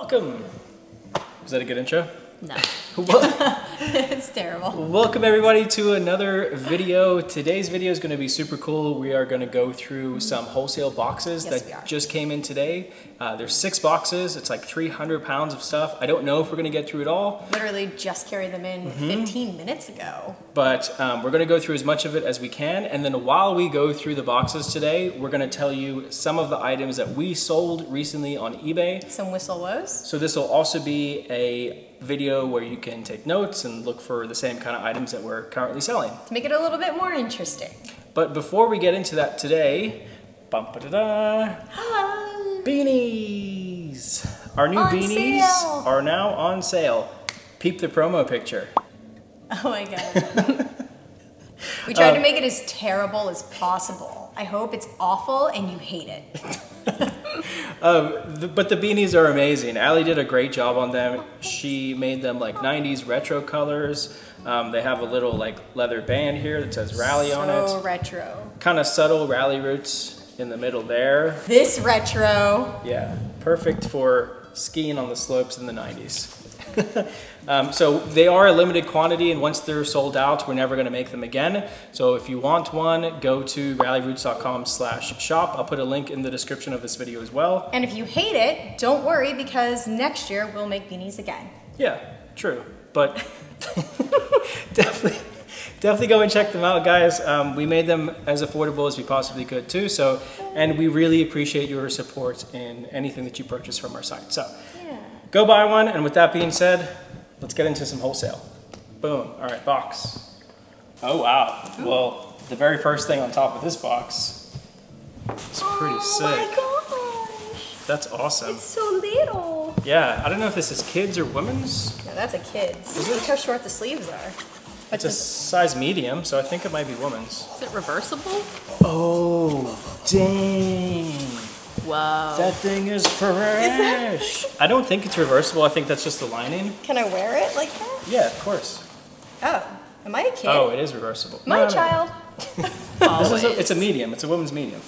Welcome. Is that a good intro? No. Wel- it's terrible. Welcome everybody to another video. Today's video is going to be super cool. We are going to go through some wholesale boxes Yes, that just came in today. Uh, there's six boxes. It's like 300 pounds of stuff. I don't know if we're going to get through it all, Literally just carried them in Mm-hmm. 15 minutes ago. but um, we're going to go through as much of it as we can. And then while we go through the boxes today, we're going to tell you some of the items that we sold recently on eBay. Some whistle woes. So this will also be a video where you can take notes and look for the same kind of items that we're currently selling. To make it a little bit more interesting. But before we get into that today, bum da da, beanies. Our new On beanies sale. are now on sale. Peep the promo picture. Oh my god. we tried Uh, to make it as terrible as possible. I hope it's awful and you hate it. The- but the beanies are amazing. Allie did a great job on them. She made them like 90s retro colors. Um, they have a little like leather band here that says Ralli on it. so retro. Kind of subtle Ralli Roots in the middle there. This retro. Yeah, perfect for skiing on the slopes in the 90s. um, so they are a limited quantity, and once they're sold out, we're never going to make them again. So if you want one, go to ralliroots.com/shop. I'll put a link in the description of this video as well. And if you hate it, don't worry because next year we'll make beanies again. Yeah, true, but definitely. Definitely go and check them out, guys. Um, we made them as affordable as we possibly could, too. So, and we really appreciate your support in anything that you purchase from our site. So. Go buy one, and with that being said, let's get into some wholesale. Boom. All right, box. Oh, wow. Well, the very first thing on top of this box is pretty oh sick. my gosh. That's awesome. It's so little. Yeah, I don't know if this is kids or women's. No, that's a kid's. Is? Look how short the sleeves are. It's a size medium, so I think it might be women's. Is it reversible? Oh, dang. Whoa. That thing is fresh. I don't think it's reversible. I think that's just the lining. Can I wear it like that? Yeah, of course. Oh, am I a kid? Oh, it is reversible. am I No, a no. child? This is a, it's a medium. It's a woman's medium.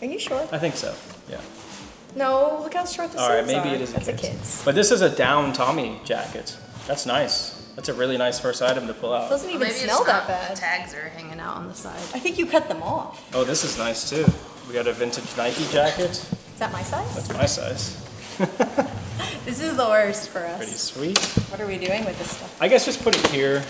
Are you sure? I think so. Yeah. No, look how short the All right, maybe are. it is a That's a kid's. kid's. But this is a down Tommy jacket. That's nice. That's a really nice first item to pull out. It Doesn't even Maybe smell that bad. Tags are hanging out on the side. I think you cut them off. Oh, this is nice too. We got a vintage Nike jacket. Is that my size? That's my size. This is the worst for us. Pretty sweet. What are we doing with this stuff? I guess just put it here.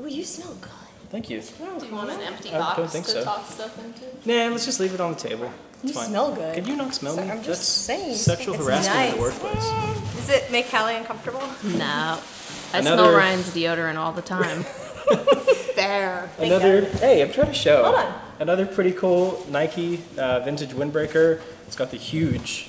Oh, you smell good. Thank you. Do you want an empty I box don't think to so. toss stuff into? Nah, let's just leave it on the table. It's You fine. smell good. Can you not smell So- me? I'm just That's saying. sexual It's harassment in the nice. workplace. Does it make Callie uncomfortable? No. I Another- smell Ryan's deodorant all the time. Fair. Another, hey, I'm trying to show. Hold on. Another pretty cool Nike uh, vintage windbreaker. It's got the huge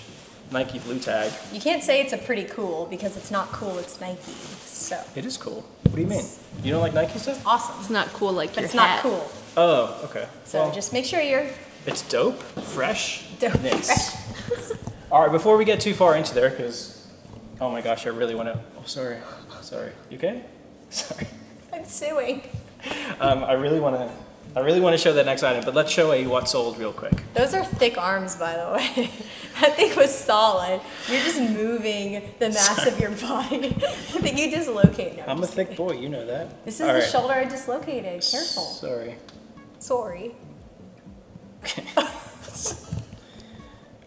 Nike blue tag. You can't say it's a pretty cool because it's not cool. It's Nike. So It is cool. What do you mean? You don't like Nike stuff? awesome. It's not cool like But your it's not cool. Oh, okay. So Well, just make sure you're it's dope, fresh, Dope, nice. All right, before we get too far into there, because oh my gosh, I really want to. Oh, sorry, sorry. You okay? Sorry. I'm suing. Um, I really want to. I really want to show that next item, but let's show a what sold real quick. Those are thick arms, by the way. that thing was solid. You're just moving the mass of your body. I think you dislocate. No, I'm a thick kidding. boy, you know that. This is All the right. shoulder I dislocated. Careful. Sorry. Sorry.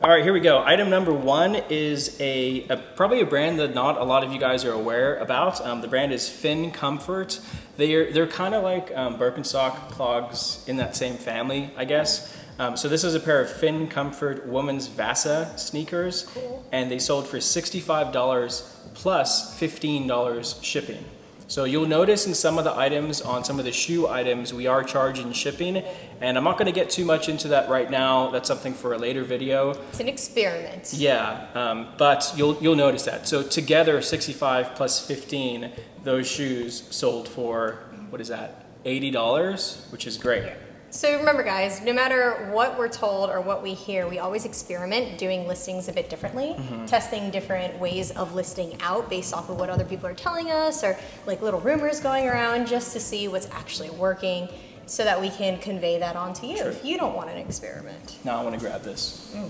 All right, here we go. Item number one is a, a probably a brand that not a lot of you guys are aware about. Um, the brand is Finn Comfort. They're they're kind of like um, Birkenstock clogs in that same family, I guess. Um, so this is a pair of Finn Comfort women's Vasa sneakers, Cool. and they sold for sixty-five dollars plus fifteen dollars shipping. So you'll notice in some of the items, on some of the shoe items, we are charging shipping, and I'm not going to get too much into that right now. That's something for a later video. It's an experiment. Yeah, um, but you'll you'll notice that. So together, 65 plus 15, those shoes sold for what is that? Eighty dollars, which is great. So remember, guys, no matter what we're told or what we hear, we always experiment doing listings a bit differently, mm-hmm. testing different ways of listing out based off of what other people are telling us or like little rumors going around just to see what's actually working so that we can convey that on to you if you don't want an experiment. Now I want to grab this. Mm.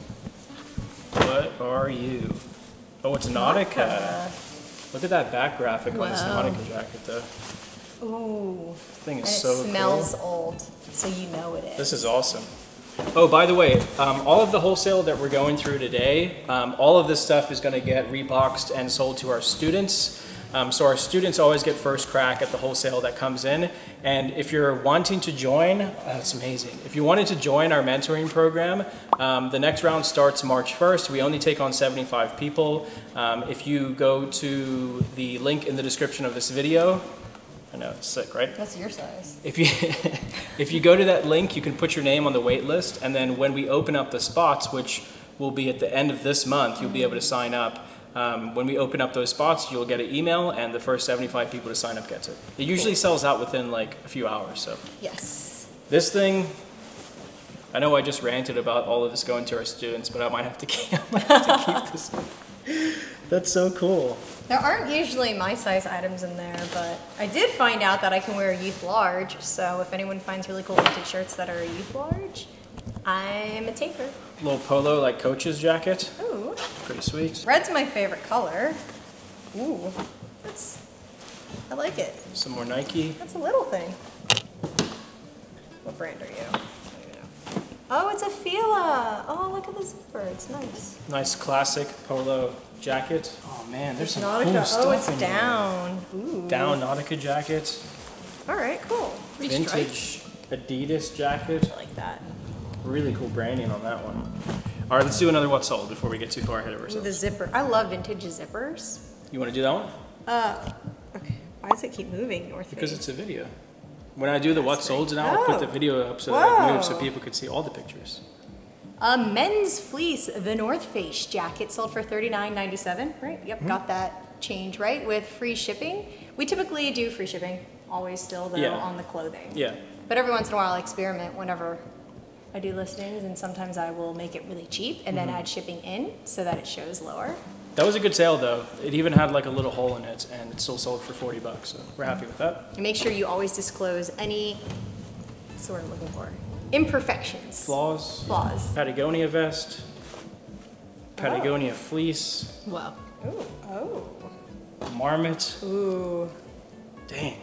What are you? Oh, it's Nautica. Look at that back graphic on this Nautica jacket, though. Ooh. thing And is it so smells cool. old, so you know it is. This is awesome. Oh, by the way, um, all of the wholesale that we're going through today, um, all of this stuff is going to get reboxed and sold to our students. Um, so our students always get first crack at the wholesale that comes in. And if you're wanting to join, that's amazing. If you wanted to join our mentoring program, um, the next round starts March 1st. We only take on 75 people. Um, if you go to the link in the description of this video, I know it's sick, right? That's your size. If you if you go to that link, you can put your name on the wait list, and then when we open up the spots, which will be at the end of this month, you'll be able to sign up. Um, when we open up those spots, you'll get an email, and the first 75 people to sign up gets it. It usually sells out within like a few hours. So Yes. this thing, I know I just ranted about all of this going to our students, but I might have to keep, might have to keep this. That's so cool. There aren't usually my size items in there, but I did find out that I can wear a youth large. So if anyone finds really cool vintage shirts that are a youth large, I'm a taker. Little polo like coach's jacket, Ooh. pretty sweet. Red's my favorite color. Ooh. That's. I like it. Some more Nike. That's a little thing. What brand are you? I don't even know. Oh, it's a Fila. Oh, look at the zipper. It's nice. Nice classic polo jacket. Oh man, there's some Nautica. cool stuff oh, it's in here. down. Ooh. Down Nautica jacket, All right, cool. Vintage Adidas jacket. I like that. Really cool branding on that one. All right, let's do another what's sold before we get too far ahead of Ooh, ourselves. the zipper. I love vintage zippers. You want to do that one? Uh, okay. Why does it keep moving, North Because it's a video. When I do the what's That's sold now, I'll put Oh. the video up so that it moves so people could see all the pictures. A men's fleece, the North Face jacket sold for $39.97. Right? Yep, Hmm. got that change right with free shipping. We typically do free shipping, always still though Yeah. on the clothing. Yeah. But every once in a while, I experiment whenever I do listings, and sometimes I will make it really cheap and then Mm-hmm. add shipping in so that it shows lower. That was a good sale though. It even had like a little hole in it and it still sold for 40 bucks. So we're happy with that. And make sure you always disclose any. What's the word I'm looking for? Imperfections. Flaws. Flaws. Patagonia vest. Patagonia fleece. Wow. Ooh. Oh. Marmot. Ooh. Dang.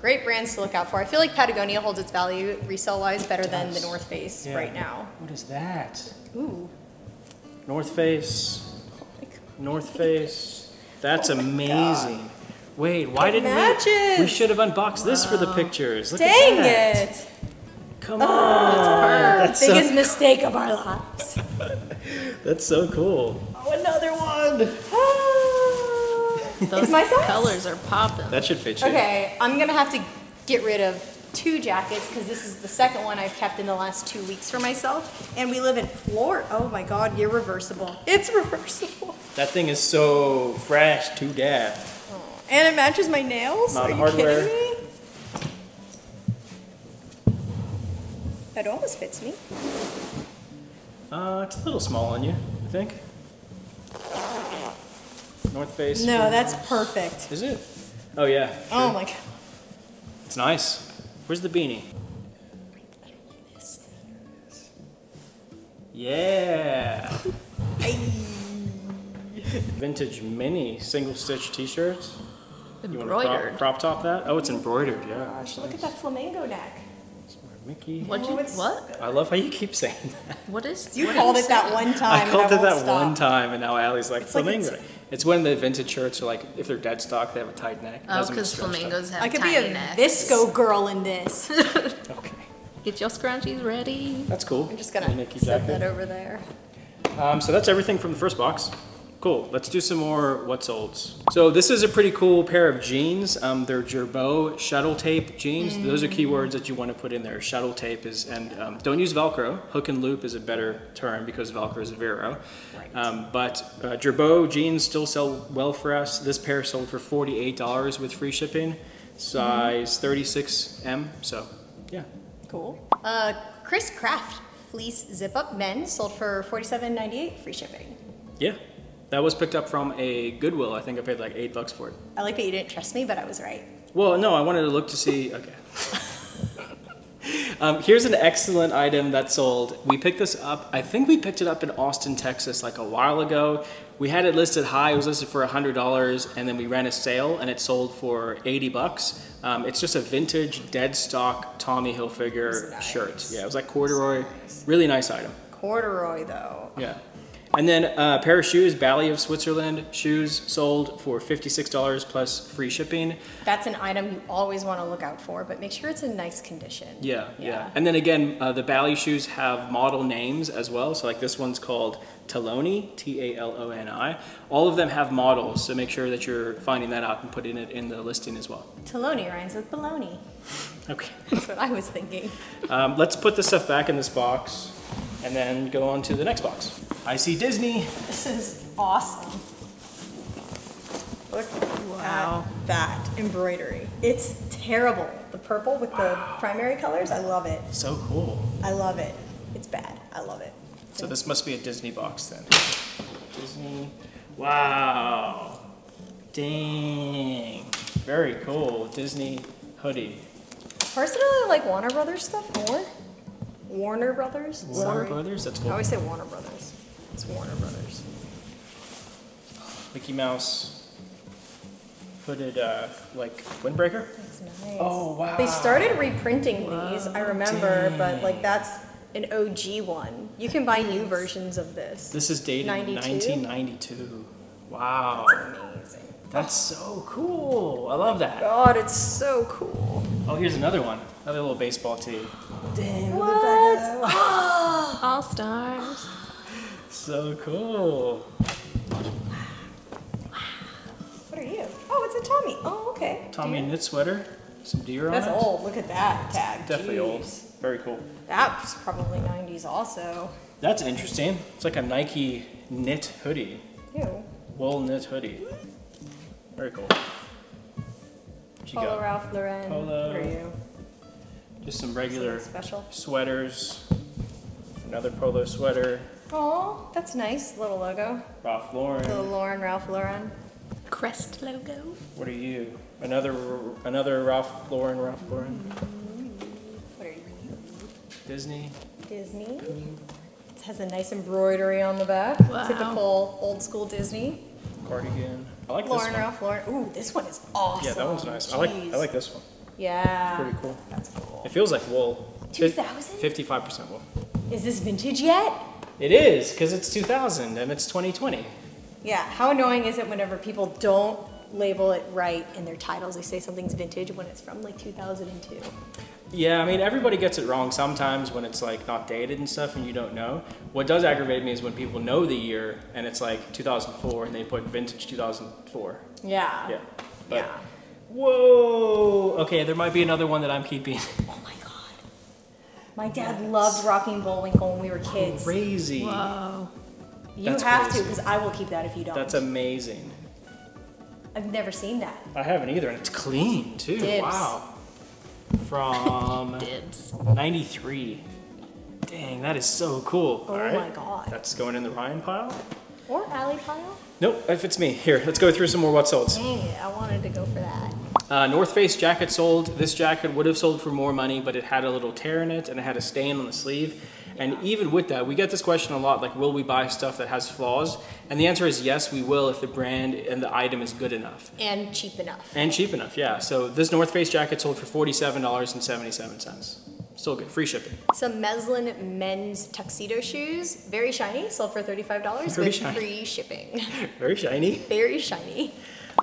Great brands to look out for. I feel like Patagonia holds its value resale wise better than the. North Face Yeah. right now. What is that? Ooh. North Face. North Face. That's oh amazing. Wait, why It didn't we? matches. We should have unboxed this for the pictures. Look Dang at that. it! Come oh, on. That's so, Biggest mistake of our lives. that's so cool. Oh, another one. Ah. Those it's my size. colors are popping. That should fit you. Okay, I'm gonna have to get rid of two jackets because this is the second one I've kept in the last two weeks for myself. And we live in Florida. Oh my God, you're reversible. It's reversible. That thing is so fresh to death. And it matches my nails. Not Are you hardware. kidding me? That almost fits me. Uh, it's a little small on you, I think. North Face. No, that's perfect. Is it? Oh yeah. Oh my God. It's nice. Where's the beanie? Yeah. Vintage mini single stitch t-shirt. You want to crop, Embroidered. crop top that? Oh, it's embroidered. Yeah. Gosh, Look at that flamingo neck. Mickey. What'd you, Oh, what? I love how you keep saying that. What is? You what called it that one time. I and called it won't that stop. one time, and now Allie's like It's like flamingo. it's- It's when the vintage shirts are like, if they're dead stock, they have a tight neck. It Oh, hasn't been because stretched out. flamingos have I could be a necks. VSCO girl in this. Okay, Get your scrunchies ready. that's cool. I'm just gonna Mickey set jacket. that over there. Um, so that's everything from the first box. Cool. Let's do some more what's olds. So this is a pretty cool pair of jeans. Um, they're Girbaud shuttle tape jeans. Those are keywords that you want to put in there. Shuttle tape is, and um, don't use Velcro. Hook and loop is a better term because Velcro is Vero. Right. Um, but uh, Girbaud jeans still sell well for us. This pair sold for $48 with free shipping, size 36M. So yeah, Cool. Uh, Chris Craft fleece zip up men sold for forty-seven ninety-eight free shipping. yeah. That was picked up from a Goodwill. I think I paid like eight bucks for it. I like that you didn't trust me, but I was right. Well, no, I wanted to look to see. Okay. um, here's an excellent item that sold. We picked this up. I think we picked it up in Austin, Texas, like a while ago. We had it listed high. It was listed for hundred dollars, and then we ran a sale, and it sold for eighty bucks. Um, it's just a vintage dead stock Tommy Hilfiger Nice. shirt. Yeah, it was like corduroy. Really nice item. Corduroy though. Yeah. And then uh, a pair of shoes, Bally of Switzerland shoes, sold for $56 plus free shipping. That's an item you always want to look out for, but make sure it's in nice condition. Yeah, yeah. Yeah. And then again, uh, the Bally shoes have model names as well. So like this one's called Taloni, T-A-L-O-N-I. All of them have models, so make sure that you're finding that out and putting it in the listing as well. Taloni rhymes with baloney. Okay. That's what I was thinking. Um, let's put this stuff back in this box and then go on to the next box. I see Disney. This is awesome. Look Wow. at that embroidery. It's terrible. The purple with the primary colors, I love it. So cool. I love it. It's bad. I love it. So this must be a Disney box then. Disney. Wow. Dang. Very cool. Disney hoodie. Personally, I like Warner Brothers stuff more. Warner Brothers. Warner Sorry. Brothers. That's cool. I always say Warner Brothers. It's Warner Brothers. Mickey Mouse hooded uh, like windbreaker. That's nice. Oh, wow. They started reprinting these, I remember, but like that's an OG one. You can buy new versions of this. This is dated 92? 1992. Wow. That's Amazing. That's so cool. I love that. God, it's so cool. Oh, here's another one. Another little baseball tee. All stars. So cool. What are you? Oh, it's a Tommy. Oh, okay. Tommy knit sweater. Some deer on it. That's old. Look at that tag. Definitely old. Very cool. That's probably 90s also. That's interesting. It's like a Nike knit hoodie, Ew. wool knit hoodie. Very cool. What you Polo got? Ralph Lauren. Polo. What are you? Just some regular special. sweaters. Another polo sweater. Oh, that's nice. Little logo. Ralph Lauren. Little Lauren. Lauren, Ralph Lauren. Crest logo. What are you? Another another Ralph Lauren. Ralph Lauren. What are you? Disney. Disney. It has a nice embroidery on the back. Wow. Typical old school Disney. Cardigan. I like Lauren, this one. Ralph Lauren. Ooh, this one is awesome. Yeah, that one's nice. I like I like this one. Yeah. Pretty cool. That's cool. It feels like wool. 2000? Fifty-five percent wool. Is this vintage yet? It is because it's 2000 and it's 2020. Yeah. How annoying is it whenever people don't label it right in their titles? They say something's vintage when it's from like 2002. Yeah, I mean everybody gets it wrong sometimes when it's like not dated and stuff and you don't know. What does aggravate me is when people know the year and it's like 2004 and they put vintage 2004. Yeah. Yeah. But Yeah. Whoa. Okay, there might be another one that I'm keeping. Oh my god. My dad loved rocking Bullwinkle when we were kids. Crazy. Whoa. You That's have to, because I will keep that if you don't. That's amazing. I've never seen that. I haven't either, and it's clean too. Dibs. Wow. From Dibs. 93. Dang, that is so cool. Oh All right. my God. That's going in the Ryan pile? Or Allie Pile. Nope, that fits me. Here, let's go through some more what solds. Dang it, I wanted to go for that. Uh, North Face jacket sold. This jacket would have sold for more money, but it had a little tear in it and it had a stain on the sleeve. And even with that, we get this question a lot like, will we buy stuff that has flaws? And the answer is yes, we will if the brand and the item is good enough. And cheap enough. And cheap enough, yeah. So this North Face jacket sold for $47.77. Still good, free shipping. Some Mezlan men's tuxedo shoes, very shiny, sold for $35 Very with shiny. free shipping. Very shiny. very shiny.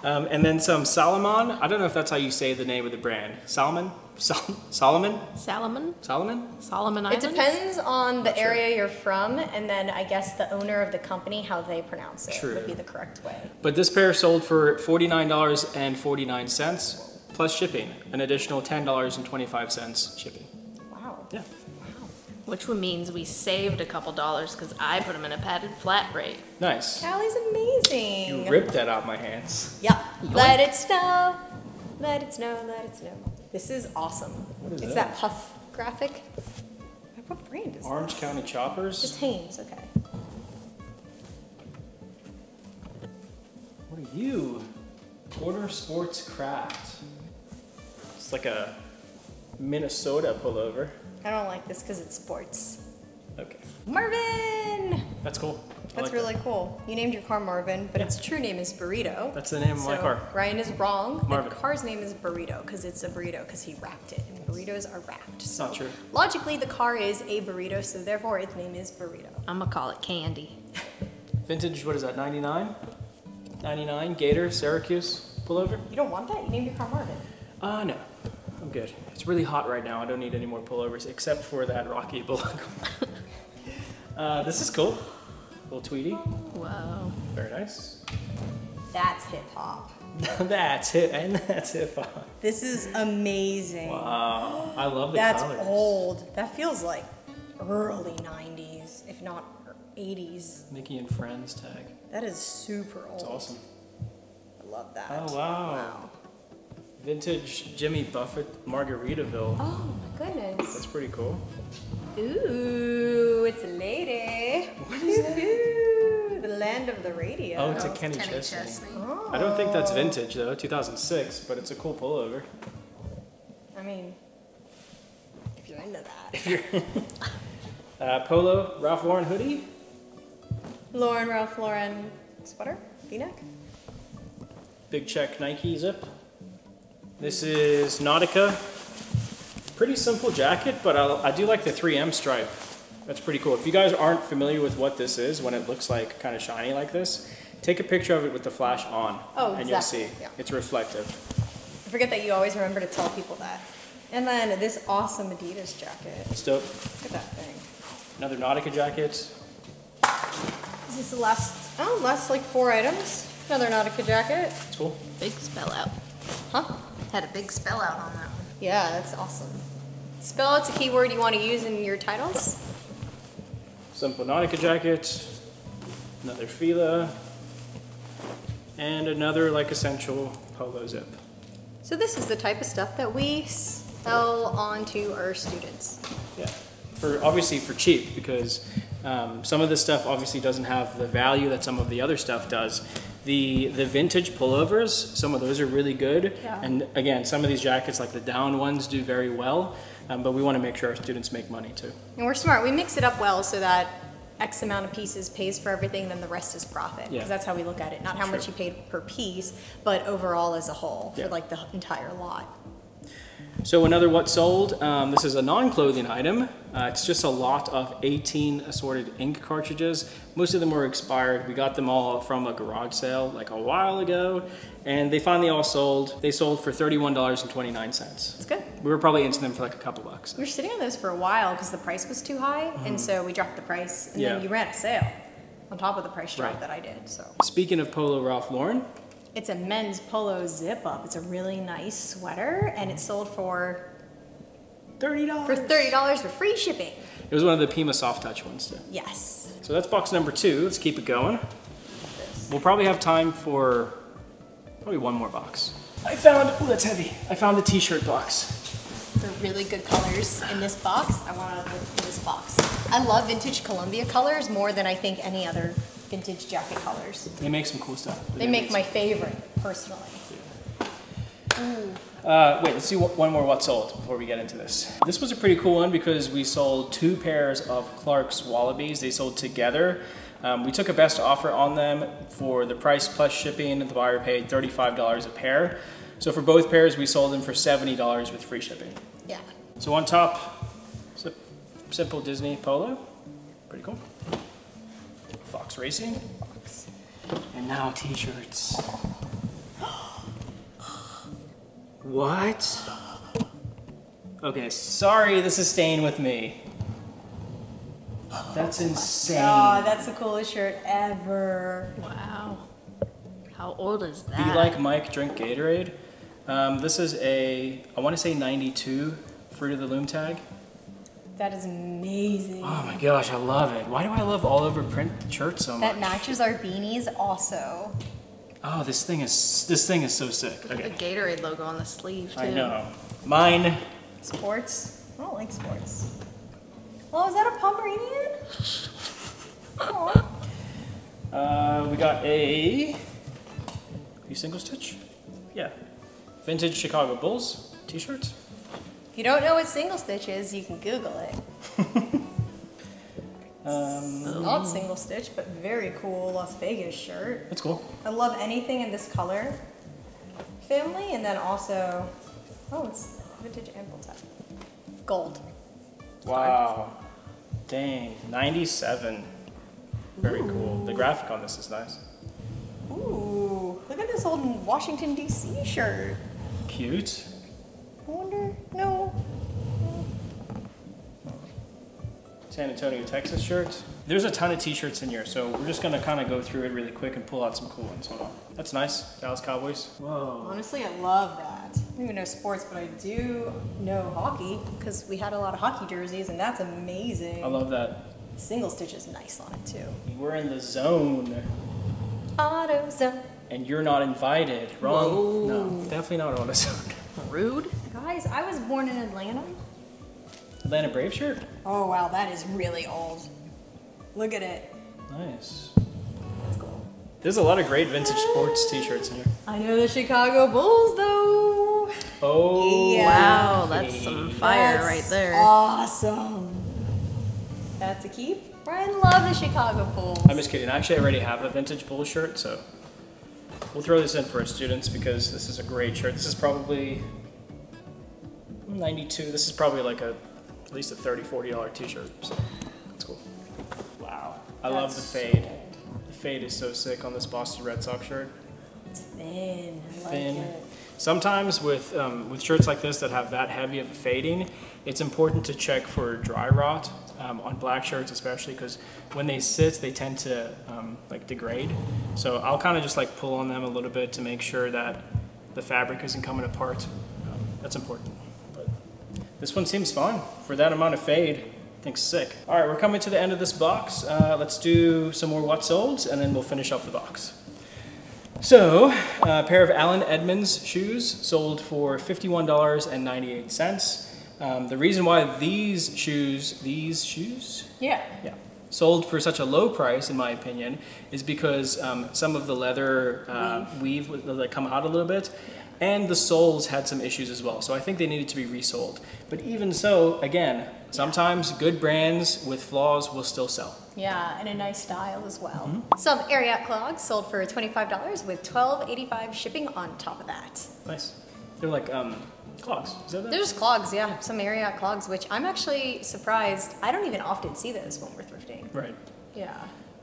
Um, and then some Salomon. I don't know if that's how you say the name of the brand. Salomon? Sol- Solomon? Salomon? Solomon? Solomon It depends on the Not sure. area you're from, and then I guess the owner of the company, how they pronounce it True. would be the correct way. But this pair sold for $49.49 plus shipping, an additional $10.25 shipping. Wow. Yeah. Which would means we saved a couple dollars because I put them in a padded flat rate. Nice. Callie's amazing. You ripped that out my hands. Yep. Let it snow. Let it snow. Let it snow. This is awesome. What is it's that? that puff graphic. What brand is that? Orange County Choppers. Just Hanes. Okay. What are you? Corner Sports Craft. It's like a Minnesota pullover. I don't like this because it's sports. Okay. Marvin. That's cool. That's like really that. cool. You named your car Marvin, but its true name is Burrito. That's the name of my car. Ryan is wrong. Marvin. The car's name is Burrito because it's a burrito because he wrapped it, and burritos are wrapped. So not true. logically, the car is a burrito, so therefore its name is Burrito. I'm gonna call it candy. Vintage, what is that, 99? 99, Gator, Syracuse pullover? You don't want that? You named your car Marvin. Uh, no. I'm good. It's really hot right now. I don't need any more pullovers except for that Rocky Bullock. uh, this is cool. Little Tweety. Wow. Very nice. That's hip hop. that's it, and that's hip hop. This is amazing. Wow. I love the That's colors. old. That feels like early 90s, if not 80s. Mickey and Friends tag. That is super old. It's awesome. I love that. Oh, wow. Vintage Jimmy Buffett Margaritaville. Oh my goodness. That's pretty cool. Ooh, it's a lady. What is that? The land of the radio. Oh, it's a Oh, Kenny, Chesney. Oh. I don't think that's vintage though, 2006, but it's a cool pullover. I mean, if you're into that. If you're uh, Polo Ralph Lauren hoodie. Lauren, Ralph Lauren sweater, v-neck. Big check Nike zip. This is Nautica. Pretty simple jacket, but I, I do like the 3M stripe. That's pretty cool. If you guys aren't familiar with what this is, when it looks like kind of shiny like this, take a picture of it with the flash on, Oh, and you'll see yeah. it's reflective. I forget that you always remember to tell people that. And then this awesome Adidas jacket. It's dope. Look at that thing. Another Nautica jacket. Is this the last, oh, last like four items? Another Nautica jacket. It's cool. Big spell out. Huh? Had a big spell out on that one. Yeah, that's awesome. Spell out's a keyword you want to use in your titles. Simple Nautica jacket. Another Fila. And another like essential polo zip. So this is the type of stuff that we sell on to our students. Yeah, for obviously for cheap because um, some of this stuff obviously doesn't have the value that some of the other stuff does. The the vintage pullovers, some of those are really good, Yeah. and again, some of these jackets like the down ones do very well. Um, but we want to make sure our students make money too. And we're smart. We mix it up well so that X amount of pieces pays for everything, then the rest is profit. Yeah. Because that's how we look at it. Not how much you paid per piece, but overall as a whole Yeah. for like the entire lot. So another what sold. Um, this is a non-clothing item. Uh, it's just a lot of 18 assorted ink cartridges. Most of them were expired. We got them all from a garage sale like a while ago, and they finally all sold. They sold for $31.29. It's good. We were probably into them for like a couple bucks. We were sitting on those for a while because the price was too high, and so we dropped the price, and Mm-hmm. Yeah. then you ran a sale on top of the price drop Right. that I did. So Speaking of Polo Ralph Lauren, it's a men's polo zip up. It's a really nice sweater, and it sold for $30. for thirty dollars for free shipping. It was one of the Pima Soft Touch ones too. Yes. So that's box number two. Let's keep it going. We'll probably have time for probably one more box. I found, oh, that's heavy. I found the t-shirt box. They're really good colors in this box. I want to look in this box. I love vintage Columbia colors more than I think any other vintage jacket colors. They make some cool stuff. They make my favorite, personally. Uh, wait, let's see what, one more what sold before we get into this. This was a pretty cool one because we sold two pairs of Clark's Wallabees. They sold together. Um, we took a best offer on them for the price plus shipping. The buyer paid $35 a pair. So for both pairs, we sold them for $70 with free shipping. Yeah. So on top, simple Disney polo. Pretty cool. Fox Racing. And now t-shirts. what? Okay, sorry this is staying with me. That's insane. Oh, that's the coolest shirt ever. Wow. How old is that? Be that? like Mike, drink Gatorade. Um, this is a, I want to say 92 Fruit of the Loom tag. That is amazing. Oh my gosh, I love it. Why do I love all over print shirts so much? That matches our beanies also. Oh, this thing is this thing is so sick. The Okay, Gatorade logo on the sleeve too. I know. Mine. Sports. I don't like sports. Oh, is that a Pomeranian? Aw. Uh, we got a. You single stitch? Yeah. Vintage Chicago Bulls T-shirts. If you don't know what single stitch is, you can Google it. Um, Not single stitch, but very cool Las Vegas shirt. that's cool. I love anything in this color family, and then also, oh, it's vintage ample top. Gold. Wow. Dang. 97. Very cool. The graphic on this is nice. Ooh, look at this old Washington D.C. shirt. Cute. I wonder, no. San Antonio, Texas shirts. There's a ton of t-shirts in here, so we're just gonna kind of go through it really quick and pull out some cool ones. Hold on. That's nice. Dallas Cowboys. Whoa. Honestly, I love that. I don't even know sports, but I do know hockey because we had a lot of hockey jerseys, and that's amazing. I love that. Single stitch is nice on it too. We're in the zone, AutoZone. and you're not invited. Wrong. Whoa. No, definitely not on a zone. Rude. Guys, I was born in Atlanta. Atlanta Brave shirt. Oh wow, that is really old. Look at it. Nice. That's cool. There's a lot of great vintage sports t-shirts in here. I know the Chicago Bulls though. Oh. Yeah. Wow, that's some fire That's right there. Awesome. That's a keep. I love the Chicago Bulls. I'm just kidding. I actually, I already have a vintage bull shirt, so we'll throw this in for our students because this is a great shirt. This is probably 92. This is probably like a at least a 30 40 dollar t-shirt. So that's cool. Wow. I love the fade. so The fade is so sick on this Boston Red Sox shirt. It's thin. I like Thin. it. Sometimes with um, with shirts like this that have that heavy of a fading, it's important to check for dry rot um, on black shirts, especially because when they sit, they tend to um, like degrade. So I'll kind of just like pull on them a little bit to make sure that the fabric isn't coming apart. Um, that's important. This one seems fine for that amount of fade. I think sick. All right, we're coming to the end of this box. Uh, let's do some more what solds, and then we'll finish off the box. So, a pair of Allen Edmonds shoes sold for $51.98. Um, the reason why these shoes, these shoes, Yeah. yeah, sold for such a low price, in my opinion, is because um, some of the leather uh, weave would like, come out a little bit, and the soles had some issues as well. So I think they needed to be resold. But even so, again, sometimes good brands with flaws will still sell. Yeah, and a nice style as well. Mm-hmm. Some Ariat clogs sold for $25 with $12.85 shipping on top of that. Nice. They're like um, clogs. Is that that? There's clogs, yeah, some Ariat clogs, which I'm actually surprised. I don't even often see those when we're thrifting. Right. Yeah.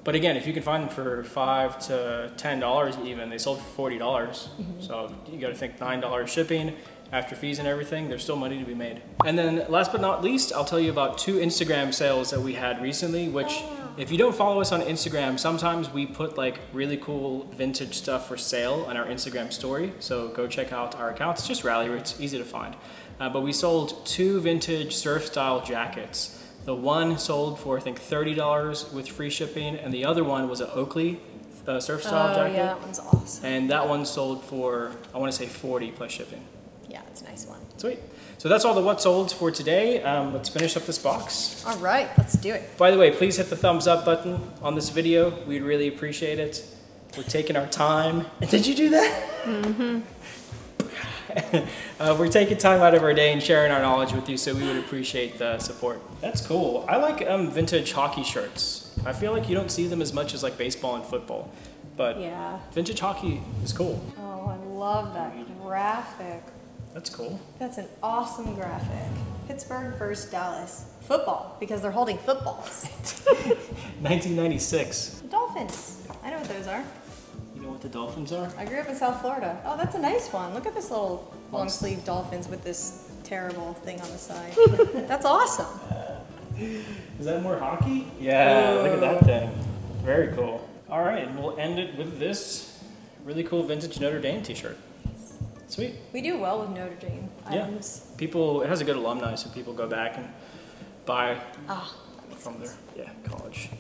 But again, if you can find them for five to ten dollars, even they sold for forty dollars. So you got to think nine dollars shipping after fees and everything. There's still money to be made. And then last but not least, I'll tell you about two Instagram sales that we had recently. Which, if you don't follow us on Instagram, sometimes we put like really cool vintage stuff for sale on our Instagram story. So go check out our account. It's just Ralli. It's easy to find. Uh, but we sold two vintage surf style jackets. The one sold for I think thirty dollars with free shipping, and the other one was an Oakley uh, surf style oh, jacket, yeah, that one's awesome. and that one sold for I want to say forty plus shipping. Yeah, it's a nice one. Sweet. So that's all the what sold for today. Um, let's finish up this box. All right, let's do it. By the way, please hit the thumbs up button on this video. We'd really appreciate it. We're taking our time. And did you do that? Mm-hmm. uh, we're taking time out of our day and sharing our knowledge with you, so we would appreciate the support. That's cool. I like um, vintage hockey shirts. I feel like you don't see them as much as like baseball and football, but Yeah. vintage hockey is cool. Oh, I love that graphic. That's cool. That's an awesome graphic. Pittsburgh versus Dallas. Football, because they're holding footballs. 1996. Dolphins. I know what those are. You know what the Dolphins are? I grew up in South Florida. Oh, that's a nice one. Look at this little long sleeve dolphins with this terrible thing on the side. that's awesome. Is that more hockey? Yeah, look at that thing. Very cool. All right, and we'll end it with this really cool vintage Notre Dame t-shirt. Sweet. We do well with Notre Dame Yeah. items. People, it has a good alumni, so people go back and buy Ah, from sense. their yeah college.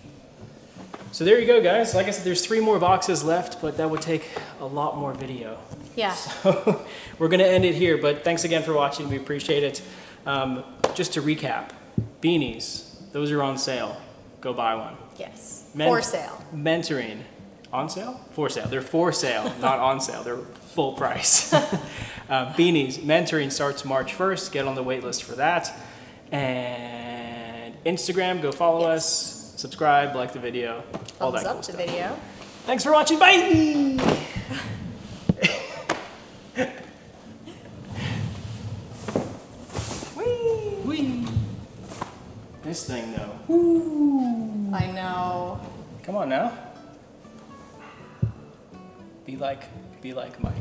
So there you go, guys. Like I said, there's three more boxes left, but that would take a lot more video. Yeah. So we're gonna end it here. But thanks again for watching. We appreciate it. Um, just to recap, beanies. Those are on sale. Go buy one. Yes. Men- For sale. Mentoring. On sale? For sale. They're for sale, not on sale. They're full price. uh, beanies. Mentoring starts March 1st. Get on the wait list for that. And Instagram, go follow us. Subscribe, like the video, all Thumbs that up cool to stuff. video. Thanks for watching. Bye. Whee! Whee! This thing though. I know. Come on now. Be like, be like Mike.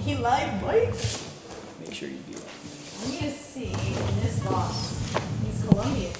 He like Mike. Make sure you be like i'm gonna see in this box these Colombian